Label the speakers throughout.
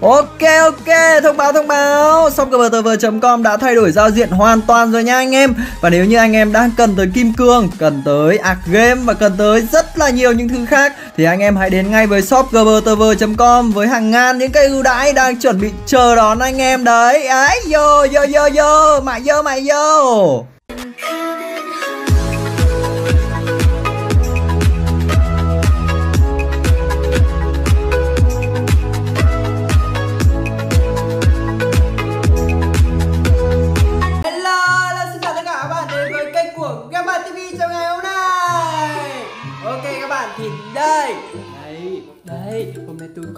Speaker 1: Ok ok, thông báo thông báo. Shopcovertv.com đã thay đổi giao diện hoàn toàn rồi nha anh em. Và nếu như anh em đang cần tới kim cương, cần tới ạc game và cần tới rất là nhiều những thứ khác Thì anh em hãy đến ngay với shopcovertv.com với hàng ngàn những cái ưu đãi đang chuẩn bị chờ đón anh em. Đấy Ấy, vô vô vô vô, mày vô mày vô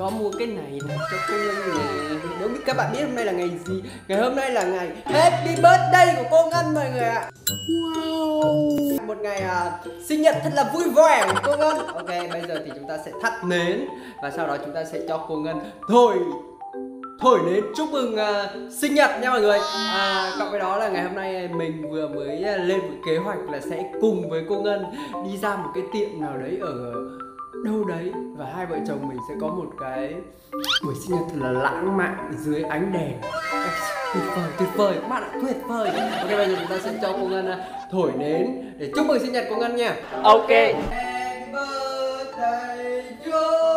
Speaker 1: có mua cái này này cho cô Ngân nè Đúng biết các bạn biết hôm nay là ngày gì. Ngày hôm nay là ngày Happy Birthday của cô Ngân mọi người ạ. Wow. Một ngày à, sinh nhật thật là vui vẻ của cô Ngân. Ok, bây giờ thì chúng ta sẽ thắp nến Và sau đó chúng ta sẽ cho cô Ngân thổi thổi nến chúc mừng uh, sinh nhật nha mọi người. À, cộng với đó là ngày hôm nay mình vừa mới uh, lên một kế hoạch là sẽ cùng với cô ngân đi ra một cái tiệm nào đấy ở đâu đấy và hai vợ chồng mình sẽ có một cái buổi sinh nhật thật là lãng mạn dưới ánh đèn. Tuyệt vời tuyệt vời. Các bạn ạ tuyệt vời. Ok bây giờ chúng ta sẽ cho cô ngân uh, thổi nến để chúc mừng sinh nhật cô ngân nha.
Speaker 2: Ok.
Speaker 1: Happy birthday to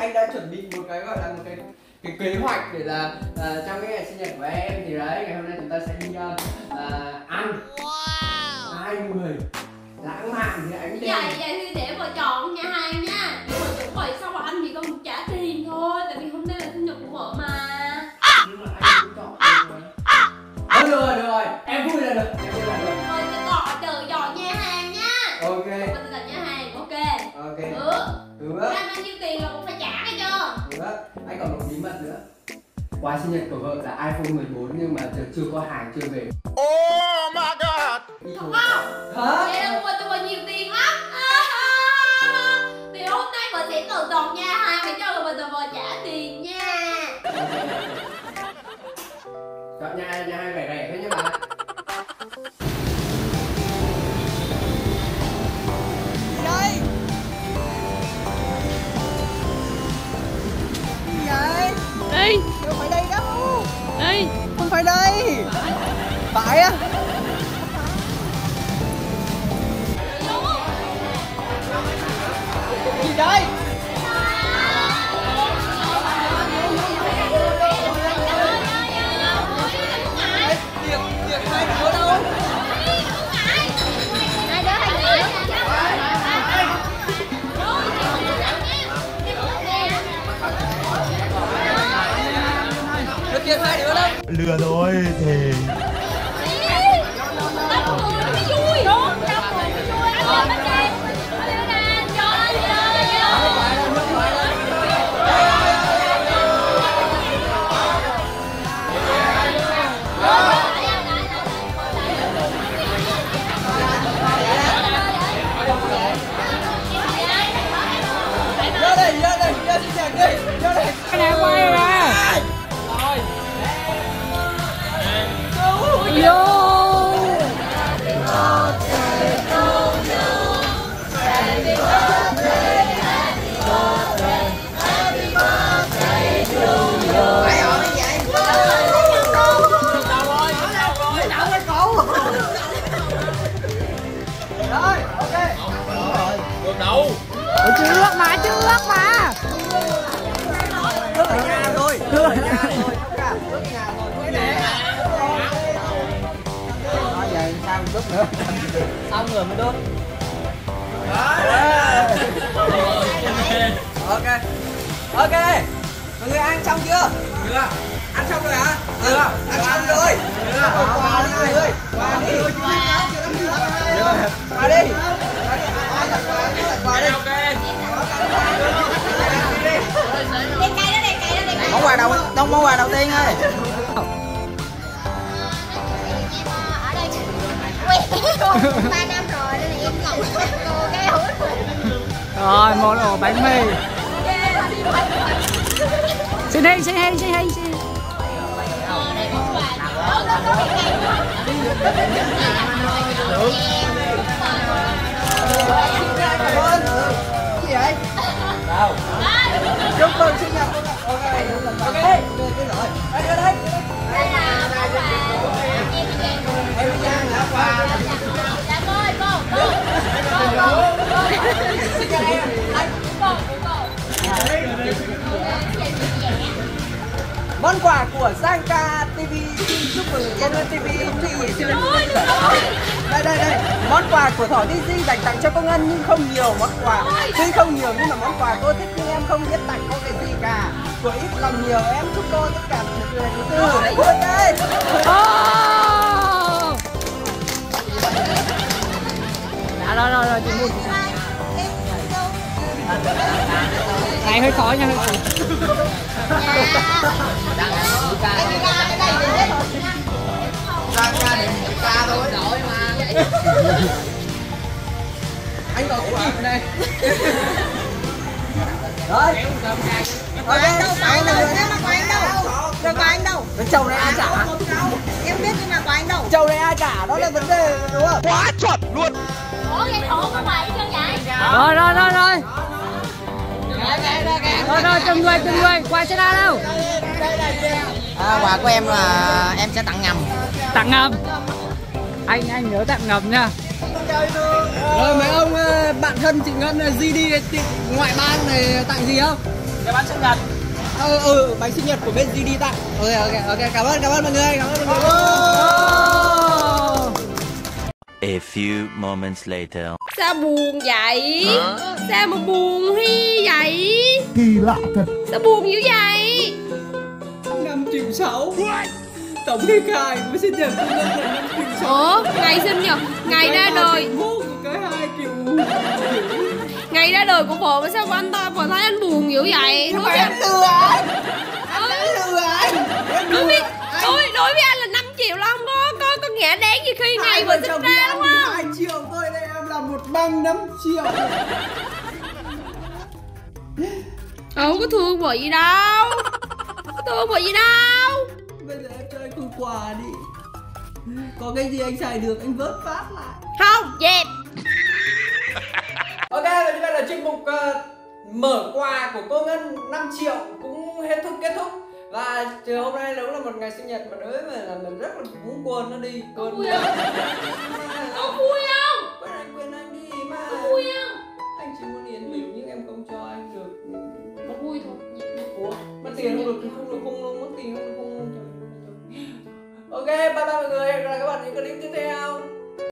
Speaker 1: anh đã chuẩn bị một cái gọi là một cái cái kế hoạch để là à, trong cái ngày sinh nhật của em thì đấy ngày hôm nay chúng ta sẽ đi uh, ăn. Hai người lãng mạn thì ánh đèn
Speaker 3: Vậy vậy thì để vợ chọn nha hai nha anh
Speaker 1: còn một bí mật nữa Quà sinh nhật của vợ là iPhone 14 nhưng mà giờ chưa có hàng chưa về
Speaker 2: Oh my god
Speaker 1: Đi
Speaker 3: Thật
Speaker 1: thôi.
Speaker 3: không?
Speaker 1: Hả?
Speaker 3: Vậy là cho vợ nhiều tiền lắm Thì hôm nay vợ sẽ tự dọn nha hai Phải cho vợ vợ trả tiền nha
Speaker 1: Chọn nhà nhà hai rẻ rẻ thôi nhé bạn
Speaker 4: Đây, không phải đây đâu.
Speaker 5: Đây
Speaker 4: không phải đây. Phải á
Speaker 2: rồi
Speaker 4: xong người mới đốt? Ok. Ok. Mọi người ăn xong chưa? Chưa. Ăn xong rồi hả? Chưa. À, ăn xong rồi. Qua đi mọi người quà đi. quà đi. Quà đi. Món quà đầu món
Speaker 6: quà đầu tiên ơi. Ba năm rồi nên là em còn cô cái hữu
Speaker 5: Rồi, mua đồ bánh mì. Xin hay xin hay xin hay xin đi.
Speaker 4: Của Sangka TV xin chúc mừng Công Ngân TV thì đây đây đây món quà của Thỏ TV dành tặng cho công Ngân nhưng không nhiều món quà. Tuy không nhiều nhưng mà món quà cô thích nhưng em không biết tặng cô cái gì cả. Của ít lòng nhiều em chúc cô tất cả mọi người thứ tư ok
Speaker 5: Ô! Dạ, rồi, rồi, rồi, chị mua. Này hơi khó nha, hơi khó ca
Speaker 4: Sangka để mình ca thôi anh còn cái ở đây rồi ok anh là người
Speaker 7: mà của anh đâu rồi của anh đâu
Speaker 4: cái chầu này ai trả
Speaker 7: em biết nhưng mà của anh đâu
Speaker 4: châu này ai trả đó là vấn đề đúng không
Speaker 2: Quá chuẩn luôn
Speaker 6: ủa vậy thổ có quà chưa vậy
Speaker 5: Rồi, rồi, rồi, rồi. Rồi, rồi, từng người, từng người. quay sẽ ra đâu?
Speaker 4: à, quà của em là em sẽ tặng ngầm
Speaker 5: Tặng ngầm. Anh, anh nhớ tặng ngầm nha.
Speaker 1: Rồi mấy ông ờ, bạn thân chị Ngân ờ, GD chị ngoại ban này tặng gì không?
Speaker 4: cái bánh sinh nhật
Speaker 1: Ừ, ừ bánh sinh nhật của bên GD tặng. Ok ok ok cảm ơn cảm ơn mọi người cảm ơn mọi người.
Speaker 8: A few moments later.
Speaker 3: Sao buồn vậy? Sao mà buồn hi vậy?
Speaker 2: Kỳ lạ thật
Speaker 3: Sao buồn dữ vậy?
Speaker 1: 5 triệu 6 Tổng thiệt hại của sinh nhật của Ngân là 5 triệu 6
Speaker 3: Ủa, ngày sinh nhật, ngày ra đời.
Speaker 1: cái 2 triệu.
Speaker 3: Ngày ra đời của vợ mà sao của anh ta vợ thấy anh buồn dữ vậy? Với anh,
Speaker 4: lừa anh.
Speaker 3: Ừ,
Speaker 4: lừa anh.
Speaker 3: Đối với, đối, đối với anh là 5 triệu là không có, có, có nghĩa đáng gì khi ngày vừa sinh ra đúng không?
Speaker 1: 2 triệu thôi đây em là một băng 5 triệu.
Speaker 3: Ừ, có thương vợ gì đâu. Thương vợ gì đâu
Speaker 1: Bây giờ em cho anh phần quà đi. Có cái gì anh xài được anh vớt phát lại.
Speaker 3: Không, dẹp.
Speaker 1: Ok và như vậy là chuyên mục ờ, mở quà của cô Ngân 5 triệu cũng hết thúc kết thúc. Và chiều hôm nay đúng là một ngày sinh nhật mà đối với là mình rất là muốn quên nó đi quên